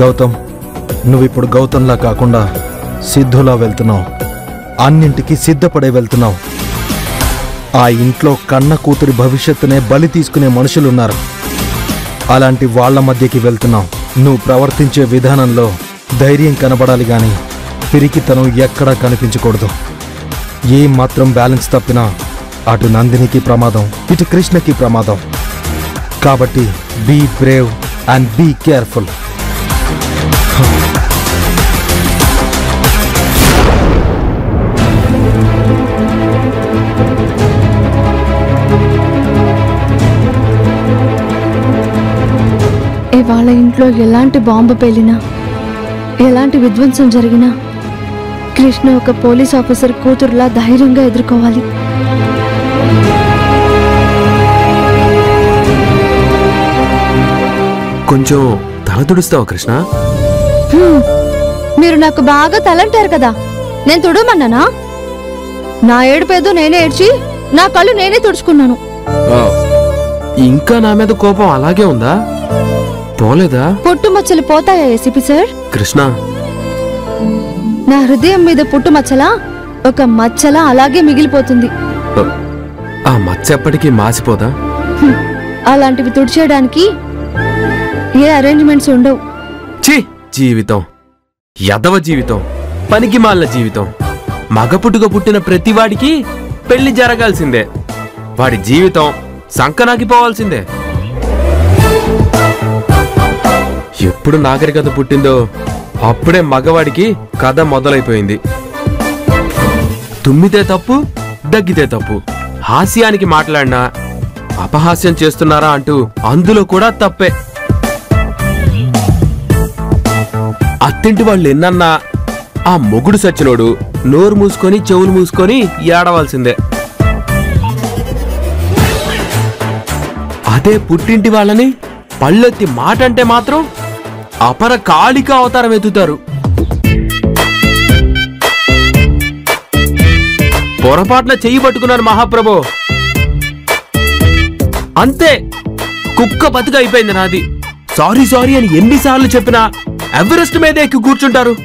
గౌతమ్ నువ్విప్పుడు గౌతంలా కాకుండా సిద్ధులా వెళ్తున్నావు. అన్నింటికి సిద్ధపడే వెళ్తున్నావు. ఆ ఇంట్లో కన్న కూతురి భవిష్యత్తునే బలి తీసుకునే మనుషులున్నారు. అలాంటి వాళ్ళ మధ్యకి వెళ్తున్నావు. నువ్వు ప్రవర్తించే విధానంలో ధైర్యం కనబడాలి గాని పిరికితనం ఎక్కడా కనిపించకూడదు. ఏ మాత్రం బ్యాలెన్స్ తప్పినా అటు నందినికి ప్రమాదం ఇటు కృష్ణకి ప్రమాదం. కాబట్టి be brave and be careful. ఇవాళ ఇంట్లో ఎలాంటి బాంబు పేలినా ఎలాంటి విధ్వంసం జరిగినా కృష్ణ ఒక పోలీస్ ఆఫీసర్ కూతురులా ధైర్యంగా ఎదుర్కోవాలి. కొంచెం తల తుడుస్తావా కృష్ణ? మీరు నాకు బాగా తలంటారు కదా. నేను తుడమన్నానా నా ఏడుపేదో నేనే ఏడ్చి నా కళ్ళు నేనే తుడుచుకున్నాను. ఇంకా నా మీద కోపం అలాగే ఉందా? పోలేదా? పుట్టుమచ్చలు పోతాయా ఏసీపీ సార్? కృష్ణ. నా హృదయం మీద పుట్టుమచ్చలా ఒక మచ్చలా అలాగే మిగిలిపోతుంది. ఆ, మచ్చ ఎప్పటికీ మాసిపోదా. అలాంటివి తుడిచేయడానికి ఏ అరేంజ్మెంట్స్ ఉండవు. జీవితం యదవ జీవితం పనికిమాల జీవితం. మగపుట్టుగా పుట్టిన ప్రతివాడికి పెళ్ళి జరగాల్సిందే. వాడి జీవితం సంకనాకిపోవాల్సిందే ఎప్పుడు నాగరికత పుట్టిందో అప్పుడే మగవాడికి కథ మొదలైపోయింది. తుమ్మితే తప్పు దగ్గితే తప్పు. హాస్యానికి మాట్లాడినా అపహాస్యం చేస్తున్నారా అంటూ అందులో కూడా తప్పే. అత్తింటి వాళ్ళు ఎన్నన్నా ఆ మొగుడు సచ్చినోడు నోరు మూసుకొని చెవులు మూసుకొని ఏడవలసిందే. అదే పుట్టింటి వాళ్ళని పళ్ళెత్తి మాట అంటే మాత్రం అపర కాళిక అవతారం ఎత్తుతారు. పొరపాటున చెయ్యి పట్టుకున్నారు మహాప్రభు. అంతే కుక్క బతుక అయిపోయింది నాది. సారీ సారీ అని ఎన్నిసార్లు చెప్పినా ఎవరెస్ట్ మీద ఎక్కి కూర్చుంటారు?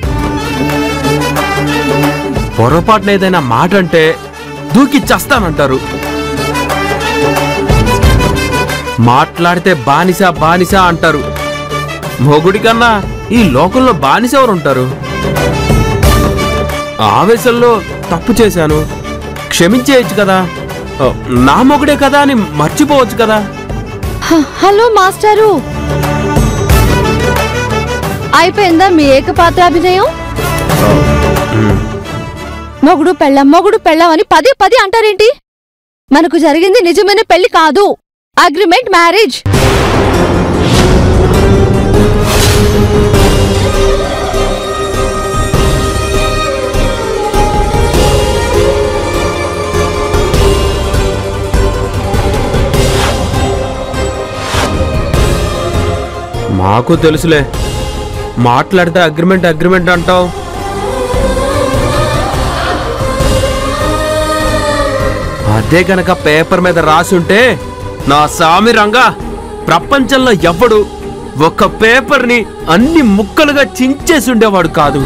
పొరపాటున ఏదైనా మాట అంటే దూకి చస్తానంటారు. మాట్లాడితే బానిస బానిస అంటారు. మొగుడి కన్నా ఈ లోకంలో బానిస ఎవరు ఉంటారు ఆవేశంలో తప్పు చేశాను. క్షమించేయచ్చు కదా. నా మొగుడే కదా అని మర్చిపోవచ్చు కదా. హ- హలో మాస్టారు. అయిపోయిందా మీ ఏకపాత్రాభినయం మొగుడు పెళ్ళం మొగుడు పెళ్ళం అని పదే పదే అంటారేంటి? మనకు జరిగింది నిజమైన పెళ్ళి కాదు. అగ్రిమెంట్ మ్యారేజ్ మాకు తెలుసులే. మాట్లాడితే అగ్రిమెంట్ అగ్రిమెంట్ అంటావు. అదే గనక పేపర్ మీద రాసుంటే నా సామి రంగా ప్రపంచంలో ఎవడు ఒక పేపర్ని అన్ని ముక్కలుగా చించేసి ఉండేవాడు కాదు.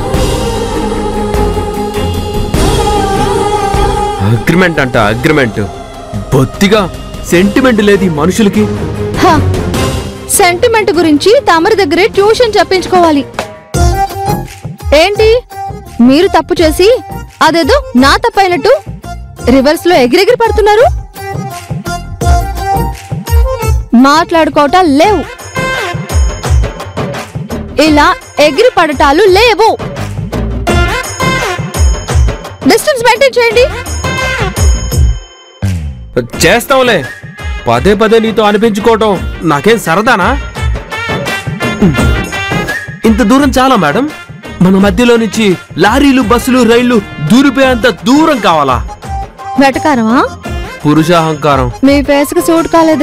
అగ్రిమెంట్ అంట అగ్రిమెంట్ బొత్తిగా సెంటిమెంట్ లేదు ఈ మనుషులకి. సెంటిమెంట్ గురించి తమరి దగ్గరే ట్యూషన్ చెప్పించుకోవాలి. ఏంటి? మీరు తప్పు చేసి అదేదో నా తప్పైనట్టు రివర్స్లో ఎగిరెగిరి పడుతున్నారు? మాట్లాడుకోవట లేవు. ఇలా ఎగిరి పడటాలు లేవు. డిస్టెన్స్ మెయింటైన్ చేయండి. చేస్తాంలే పదే పదే నీతో అనిపించుకోవటం నాకేం సరదానా? ఇంత దూరం చాలా మేడం. మన మధ్యలో నుంచి లారీలు బస్సులు రైళ్ళు దూరిపోయేంత దూరం కావాలా? వెటకారమా? పురుషాహంకారం. మీ ఫేస్కి సూట్ కాలేదే.